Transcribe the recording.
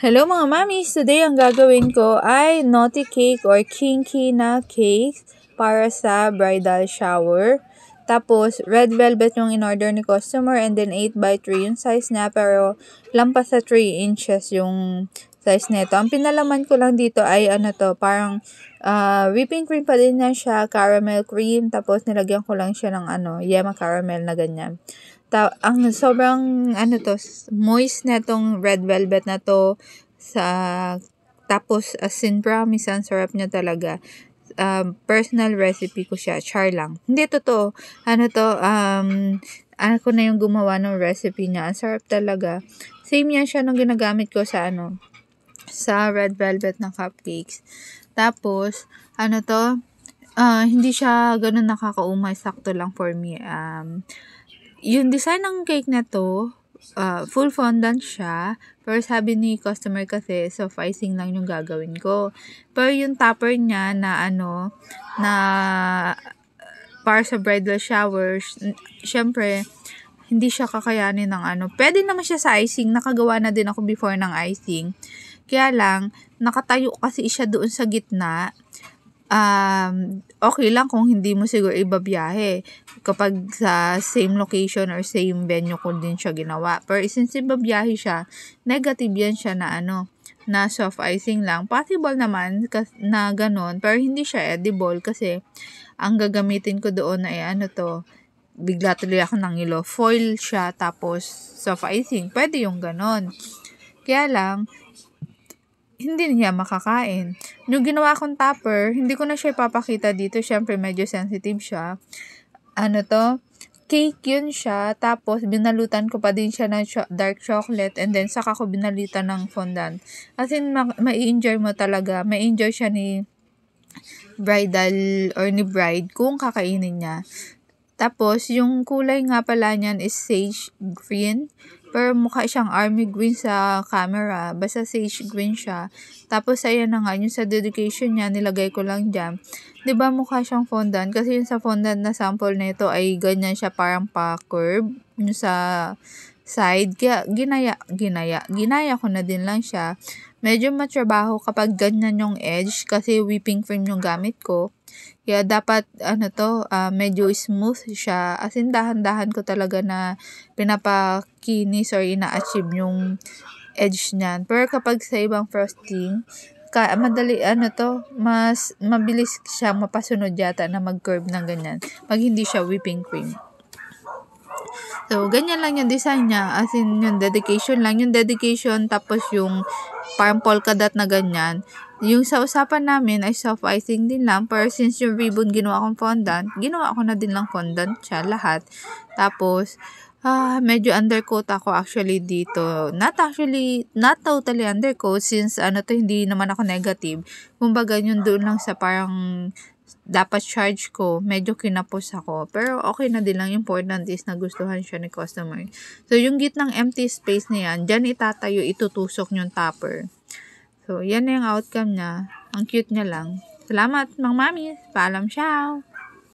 Hello mga mamis! Today ang gagawin ko ay naughty cake or kinky na cake para sa bridal shower. Tapos, red velvet yung in-order ni customer and then 8 by 3 yung size niya pero lampas sa 3 inches yung size nito. Ang pinalaman ko lang dito ay ano to, parang uh, whipping cream pa din na siya, caramel cream, tapos nilagyan ko lang siya ng ano, yema caramel na ganyan. Ta ang sobrang ano to, moist na tong red velvet na to sa tapos as in promise ang sarap niya talaga. Um, personal recipe ko siya, char lang. Hindi totoo. Ano to, um, ano ko na yung gumawa ng recipe niya. Ang sarap talaga. Same yan siya nung ginagamit ko sa ano, sa red velvet na cupcakes. Tapos, ano to, uh, hindi siya ganun nakakaumay. Sakto lang for me. Um, yung design ng cake na to, uh, full fondant siya. Pero sabi ni customer kasi, soft icing lang yung gagawin ko. Pero yung topper niya na ano, na para sa bridal showers, syempre, hindi siya kakayanin ng ano. Pwede naman siya sa icing. Nakagawa na din ako before ng icing. Kaya lang, nakatayo kasi siya doon sa gitna um, okay lang kung hindi mo siguro ibabiyahe kapag sa same location or same venue ko din siya ginawa. Pero since ibabiyahe siya, negative yan siya na ano, na soft icing lang. Possible naman na ganun, pero hindi siya edible kasi ang gagamitin ko doon ay ano to, bigla tuloy ako ng ilo. Foil siya, tapos soft icing. Pwede yung ganun. Kaya lang, hindi niya makakain. Yung ginawa kong topper, hindi ko na siya ipapakita dito. Siyempre, medyo sensitive siya. Ano to? Cake yun siya. Tapos, binalutan ko pa din siya ng cho- dark chocolate. And then, saka ko binalutan ng fondant. As in, ma- ma-enjoy mo talaga. Ma-enjoy siya ni bridal or ni bride kung kakainin niya. Tapos, yung kulay nga pala niyan is sage green. Pero mukha siyang army green sa camera. Basta sage green siya. Tapos, ayan na nga, yung sa dedication niya, nilagay ko lang dyan. ba diba, mukha siyang fondant? Kasi yung sa fondant na sample nito ay ganyan siya parang pa-curve. Yung sa side. Kaya, ginaya, ginaya, ginaya ko na din lang siya. Medyo matrabaho kapag ganyan yung edge kasi whipping cream yung gamit ko. Kaya dapat ano to, uh, medyo smooth siya. As in dahan-dahan ko talaga na pinapakinis or ina-achieve yung edge niyan. Pero kapag sa ibang frosting, ka, madali ano to, mas mabilis siya mapasunod yata na mag-curve ng ganyan. Pag hindi siya whipping cream. So, ganyan lang yung design niya. As in, yung dedication lang. Yung dedication, tapos yung parang polka dot na ganyan. Yung sa usapan namin ay soft icing din lang. Pero since yung ribbon ginawa kong fondant, ginawa ko na din lang fondant siya lahat. Tapos, ah, medyo undercoat ako actually dito. Not actually, not totally undercoat since ano to, hindi naman ako negative. Kumbaga, yun doon lang sa parang dapat charge ko, medyo kinapos ako. Pero okay na din lang. Important is nagustuhan siya ni customer. So, yung gitnang empty space na yan, dyan itatayo, itutusok yung topper. So, yan na yung outcome niya. Ang cute niya lang. Salamat, mga mami. Paalam, ciao!